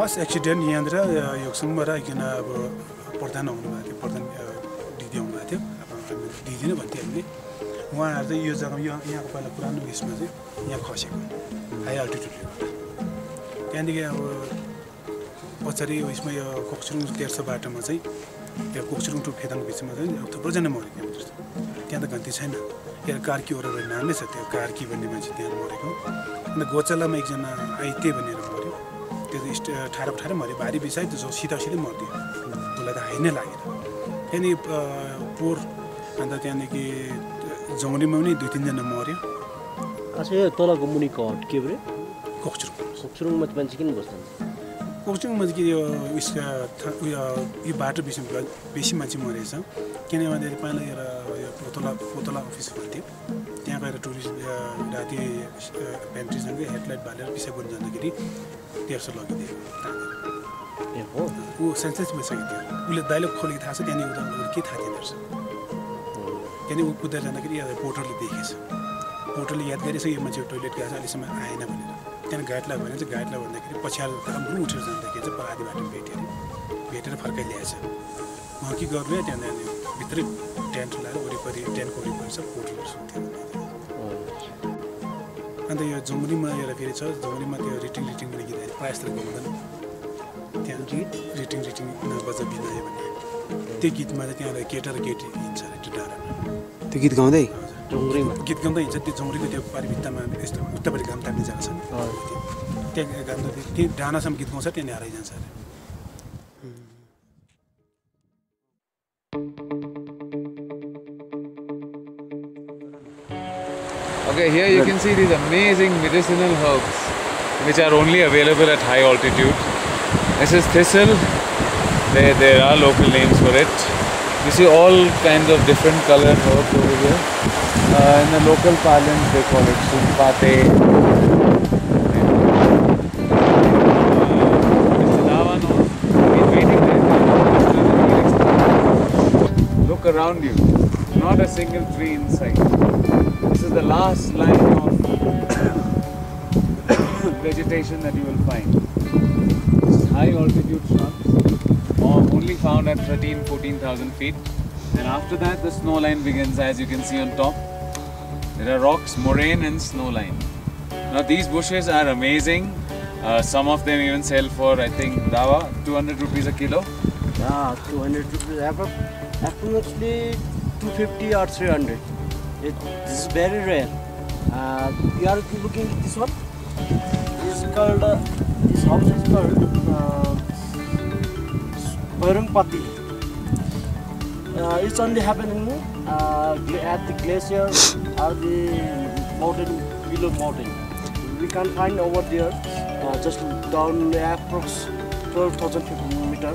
First accident यहाँनिर योक्सङबाट किन अब प्रधान आउनुभएको थियो प्रधान दिदी आउनुभएको थियो। दिदी नै भन्थ्यो हामीले। उहाँहरू चाहिँ यो जग्गामा यो यहाँको पहिला पुरानो उयसमा चाहिँ यहाँ खसेको हाई अल्टिट्युडले गर्दा त्यहाँदेखि अब पछाडि उयसमा यो कोक्सुङ तेर्सो बाटोमा चाहिँ त्यो कोक्सुङ टु फेदाङ बिचमा चाहिँ थुप्रोजना मऱ्यो त्यहाँनिर त्यहाँ त गन्ती छैन। यहाँ कार्की ओरेर नाम छ त्यो कार्की भन्ने मान्छे त्यहाँ मरेको। अन्त गोचलामा एकजना आइते भनेर त्यो ठाडो ठाडो मऱ्यो। भारी बिसाइ त्यो सिधा सिधै मर्थ्यो उसलाई त हाइ नै लागेर त्यहाँदेखि पोहोर अन्त त्यहाँदेखि जङ्गलीमा पनि दुई तिनजना मऱ्यो अच्छा यो तलको मुनिको हट के कोक्सुङ खोक्सुरुङमा चाहिँ मान्छे किन बस्नुहुन्छ कोक्सुङमा चाहिँ के यो उयसका थ- उयो यो बाटो बिचमा बेसी मान्छे मरेछ। किनभने भन्दाखेरि पहिला एउटा यो पोतला पोतला अफिस भन्थ्यो। त्यहाँ गएर टुरिस्ट राति पेन्ट्रीसँगै हेडलाइट बालेर पिसा बोल्नु जाँदाखेरि तेर्सो लगिदियो हो? ऊ सेन्सेस भइसक्यो थियो। उसले डाइलग खोलेको थाहा छ त्यहाँनिर उता के थाहा थिएन रहेछ त्यहाँदेखि ऊ कुदेर जाँदाखेरि पोर्टरले देखेछ। पोर्टरले याद गरेछ यो मान्छे टोइलेट गएको छ अहिलेसम्म आएन भनेर। त्यहाँदेखि गाइडलाई भने चाहिँ गाइडलाई भन्दाखेरि पछ्याएर राम्रो उठेर जाँदाखेरि चाहिँ आधी बाटो भेट्यो अरे। भेटेर फर्काइ ल्याएछ। उहाँ के गर्नु? है त्यहाँदेखि भित्रै टेन्ट लगाएर वरिपरि टेन्टको वरिपरि छ पोर्टरहरू सुन्थ्यो अन्त यो जमुरीमा एउटा फेरि छ जमुरीमा त्यो रिटिङ रिटिङ भन्ने गीत आयो। प्रायः जस्तो गाउँदैन त्यहाँ गीत रिटिङ रिटिङ नबजा बिनायो भन्ने त्यो गीतमा चाहिँ त्यहाँ केटा र केटी हिँड्छ अरे त्यो डाँडामा। त्यो गीत गाउँदै? ढुङ्ग्रीमा गीत गाउँदै हिँड्छ। त्यो जङ्गलीको त्यो पारि भित्तामा यस्तो उतापट्टि घाम ताप्ने जग्गा छ नि त्यहाँ घाम त्यो डाँडासम्म गीत गाउँछ त्यहाँ हारै जान्छ अरे। Here you can see these amazing medicinal herbs which are only available at high altitude. This is thistle. There, there are local names for it. You see all kinds of different colored herbs over here. Uh, in the local parlance, they call it waiting there. Look around you. Not a single tree in sight. This is the last line of vegetation that you will find. This is high altitude shrubs, only found at 13 14,000 feet. And after that, the snow line begins, as you can see on top. There are rocks, moraine, and snow line. Now, these bushes are amazing. Uh, some of them even sell for, I think, dawa, 200 rupees a kilo. Yeah, 200 rupees, appro- approximately 250 or 300. It, this is very rare. Uh, you are looking at this one? This is called, uh, this house is called uh. Uh, it's only happening uh, at the glacier or the mountain, below mountain. We can find over there, uh, just down approx 12,000 meter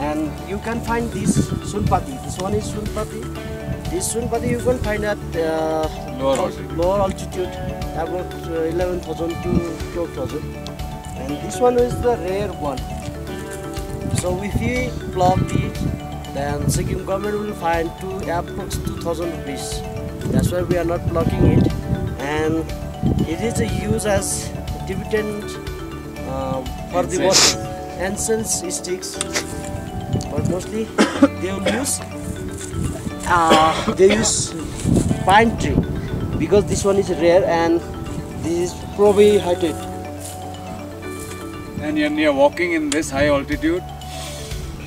and you can find this sunpati. This one is sunpati. This one but you can find at uh, Lower altitude. lower altitude, about uh, 11,000 to 12,000. And this one is the rare one. So if we plug it, then Sikkim government will find to approx 2,000 rupees. That's why we are not blocking it. And it is a use as Tibetan uh, for the Incense. water incense sticks but mostly they will use uh, they use pine tree because this one is rare and this is probably prohibited And when you're walking in this high altitude,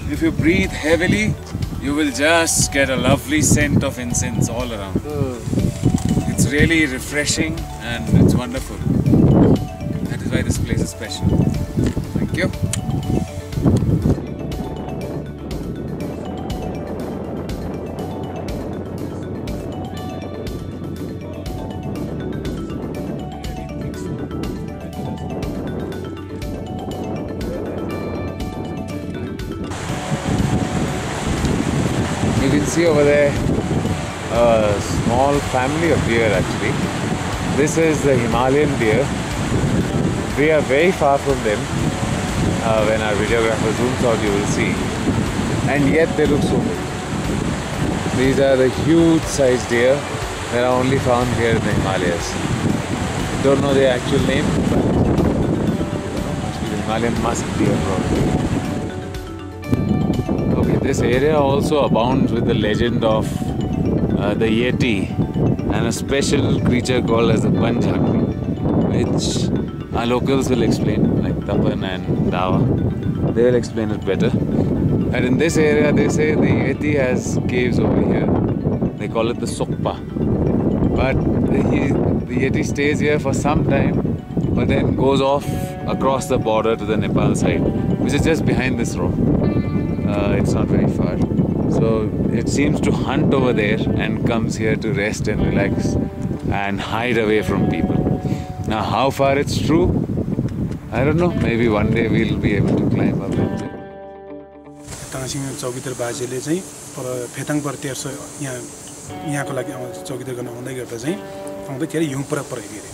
if you breathe heavily, you will just get a lovely scent of incense all around. It's really refreshing and it's wonderful. That is why this place is special. Thank you. See over there a small family of deer actually. This is the Himalayan deer. We are very far from them. Uh, when our videographer zooms out, you will see. And yet they look so big. These are the huge sized deer that are only found here in the Himalayas. don't know the actual name. But must be the Himalayan musk deer probably. This area also abounds with the legend of uh, the Yeti and a special creature called as the Ban Jhakri, which our locals will explain, like Tapan and Dawa. They will explain it better. And in this area, they say the Yeti has caves over here. They call it the Sokpa. But he, the Yeti stays here for some time, but then goes off across the border to the Nepal side, which is just behind this rock Uh, it's not very far. So it seems to hunt over there and comes here to rest and relax and hide away from people. Now, how far it's true, I don't know. Maybe one day we'll be able to climb up and check. ताङसिङ चौकीदार बाजेले चाहिँ पर फेताङबाट तेर्सो यहाँ यहाँको लागि आउँ चौकीदार गर्न आउँदै गर्दा चाहिँ आउँदैखेरि हिउँ पर परेको अरे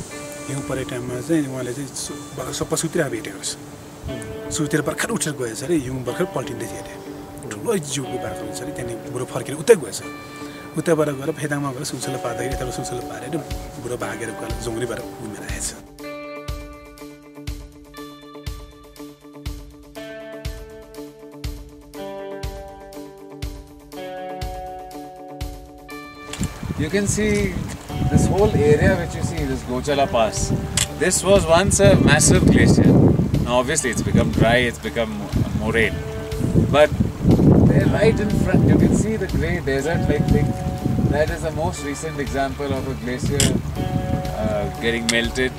हिउँ परेको टाइममा चाहिँ उहाँले चाहिँ सु- ब- सप्पा सुतिरहेको भेटेको रहेछ सुतेर भर्खर उठेर गएछ अरे हिउँ भर्खर पल्टिँदै थियो अरे ठुलो जिउको भएको रहेछ अरे त्यहाँदेखि बुढो फर्केर उतै गएछ उतैबाट गएर फेदाङमा गएर सुलसुलो पार्दाखेरि यताबाट सुलसुलो पारेर बुढो भागेर गएर जङ्गलीबाट घुमेर आएछ You can see this whole area which you see, this Gochala Pass. This was once a massive glacier. Now, obviously, it's become dry, it's become a moraine. But there, right in front, you can see the grey desert like thing. That is the most recent example of a glacier uh, getting melted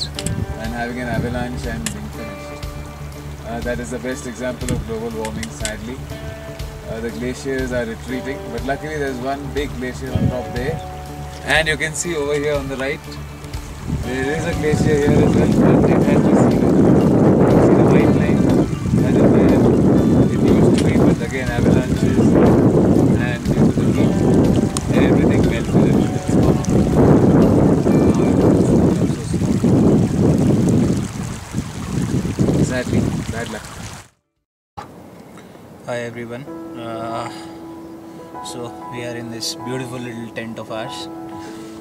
and having an avalanche and being finished. Uh, that is the best example of global warming, sadly. Uh, the glaciers are retreating, but luckily there's one big glacier on top there. And you can see over here on the right, there is a glacier here as well, but it has receded. You see the white line? That is where it used to be, but again avalanches and due to the heat, everything melted and it's gone. Now it's so bad luck. Hi everyone. Uh, so we are in this beautiful little tent of ours.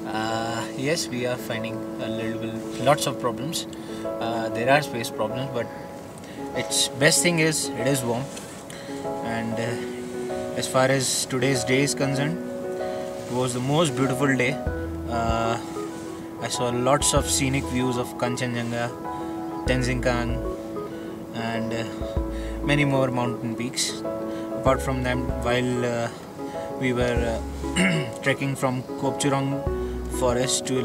Uh, yes, we are finding a little bit, lots of problems. Uh, there are space problems, but its best thing is it is warm. And uh, as far as today's day is concerned, it was the most beautiful day. Uh, I saw lots of scenic views of Kanchenjunga, Tenchenkhang, and uh, many more mountain peaks. Apart from them, while uh, we were uh, trekking from Kopchurong forest to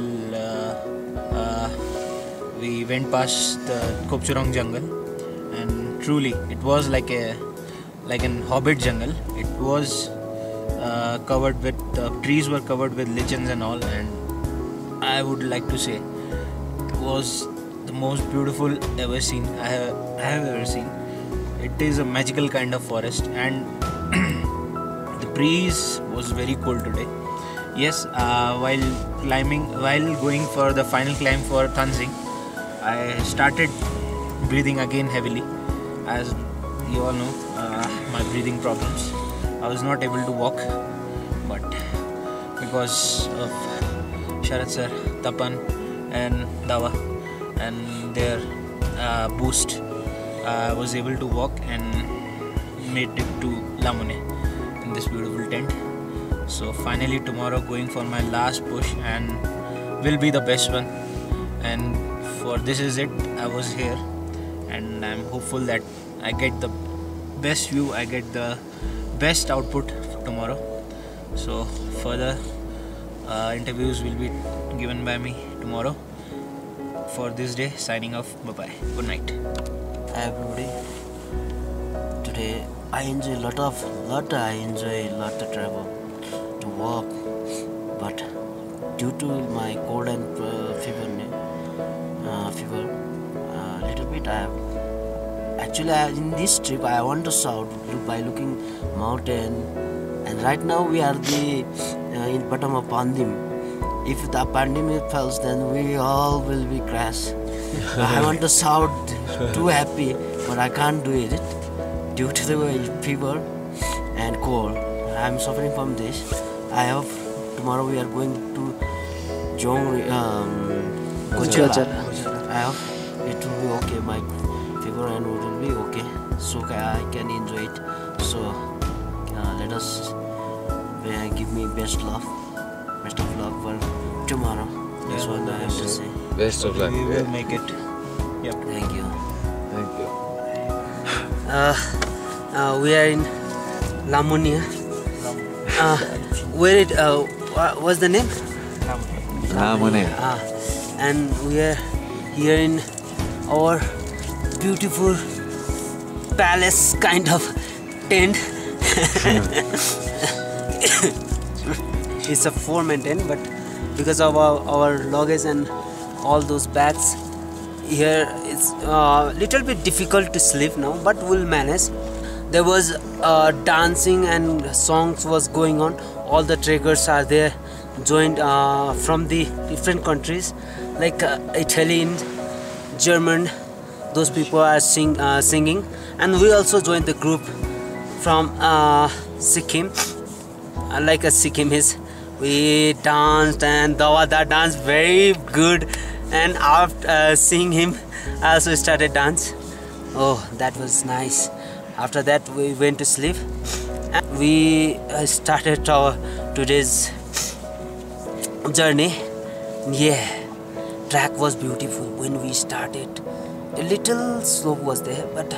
we went past the Kopchurong jungle, and truly it was like a like an hobbit jungle. It was uh, covered with uh, trees were covered with lichens and all, and I would like to say it was the most beautiful ever seen I have, I have ever seen. It is a magical kind of forest, and the breeze was very cold today. Yes, uh, while climbing, while going for the final climb for Thansing, I started breathing again heavily, as you all know, uh, my breathing problems. I was not able to walk, but because of Sharad sir, Tapan, and Dawa, and their uh, boost, I was able to walk and made it to Lamuney in this beautiful tent. So finally tomorrow going for my last push and will be the best one. And for this is it. I was here and I'm hopeful that I get the best view. I get the best output tomorrow. So further uh, interviews will be given by me tomorrow. For this day, signing off. Bye bye. Good night. Hi everybody. Today I enjoy a lot of lot. I enjoy a lot to travel, to walk, but due to my cold and uh, fever, uh, fever, a little bit I have. Actually, I, in this trip I want to shout by looking mountain, and right now we are the uh, in bottom of Pandim. If the Pandim fails, then we all will be crash. I want to shout too happy, but I can't do it due to the fever and cold. I'm suffering from this. I hope tomorrow we are going to Jong, um, Gochala. I hope it will be okay. My fever and will be okay. So I can enjoy it. So uh, let us uh, give me best love, best of luck for tomorrow. That's Yeah, what I have to say. Best of luck. We will make it. Yep. Thank you. Thank you. Uh, uh, we are in Lamonia. Uh, where it? Uh, wha- what's the name? Lamone. Ah, and we are here in our beautiful palace kind of tent. it's a four man tent, but because of our, our luggage and all those bags, here it's a uh, little bit difficult to sleep now, but we'll manage. There was uh, dancing and songs was going on. All the trekkers are there, joined uh, from the different countries, like uh, Italian, German. Those people are sing, uh, singing, and we also joined the group from Sikkim. Like a Sikkimese, we danced and Dawada danced very good. And after uh, seeing him, I also started dance. Oh, that was nice. After that, we went to sleep. And we uh, started our today's journey. Yeah, track was beautiful when we started. A little slope was there, but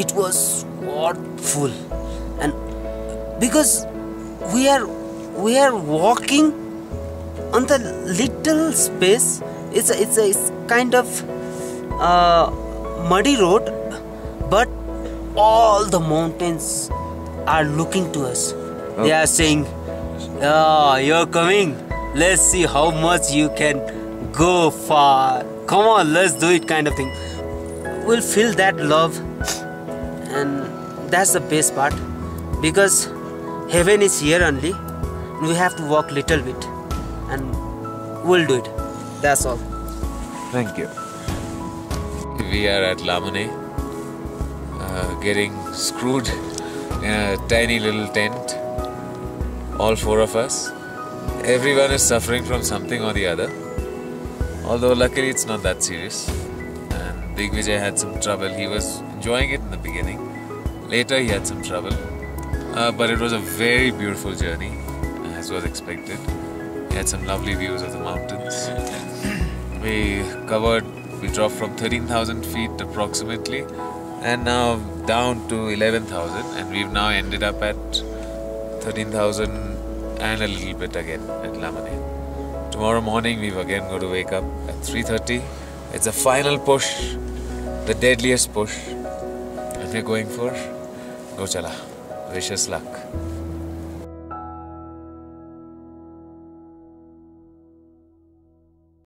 it was full and because we are we are walking on the little space. It's a, it's a it's kind of uh, muddy road but all the mountains are looking to us. They are saying oh you're coming. Let's see how much you can go far. Come on let's do it kind of thing. We'll feel that love. And that's the best part because heaven is here only we have to walk little bit and we'll do it that's all Thank you. We are at Lamane, uh, getting screwed in a tiny little tent. All four of us. Everyone is suffering from something or the other. Although luckily it's not that serious. And Digvijay had some trouble. He was enjoying it in the beginning. Later he had some trouble. Uh, but it was a very beautiful journey, as was expected. We had some lovely views of the mountains. We covered, we dropped from 13,000 feet approximately and now down to 11,000 and we've now ended up at 13,000 and a little bit again at Lamane. Tomorrow morning we've again got to wake up at 3.30. It's a final push, the deadliest push and we're going for Gochala. Wish us luck.